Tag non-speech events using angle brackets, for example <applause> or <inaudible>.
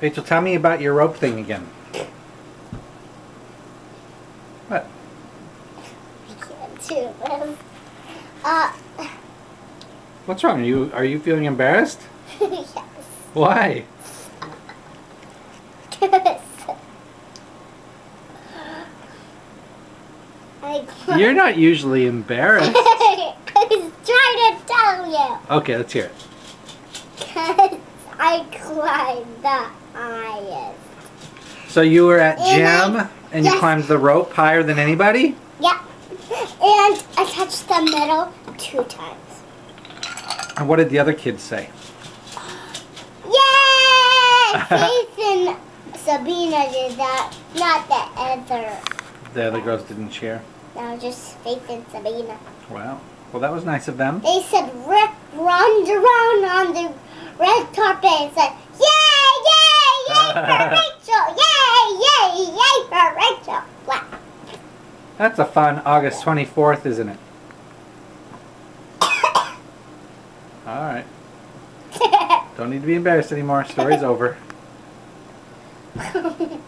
Rachel, tell me about your rope thing again. What? I can't do this. Uh, What's wrong? Are you are you feeling embarrassed? <laughs> yes. Why? <laughs> I You're not usually embarrassed. <laughs> I was trying to tell you. Okay, let's hear it. Because I climbed the highest. So you were at And gym I- and you yes. climbed the rope higher than anybody? Yep. And I touched the middle two times. And what did the other kids say? Yay! <laughs> Faith and Sabina did that, not the other. The other girls didn't cheer. No, just Faith and Sabina. Wow. Well, that was nice of them. They said Rick runs around on the red carpet and said, Yay, yay, yay for Rachel! Yay, yay, yay for Rachel! Wow. That's a fun August 24th, isn't it? <coughs> All right. Don't need to be embarrassed anymore. Story's over. <laughs>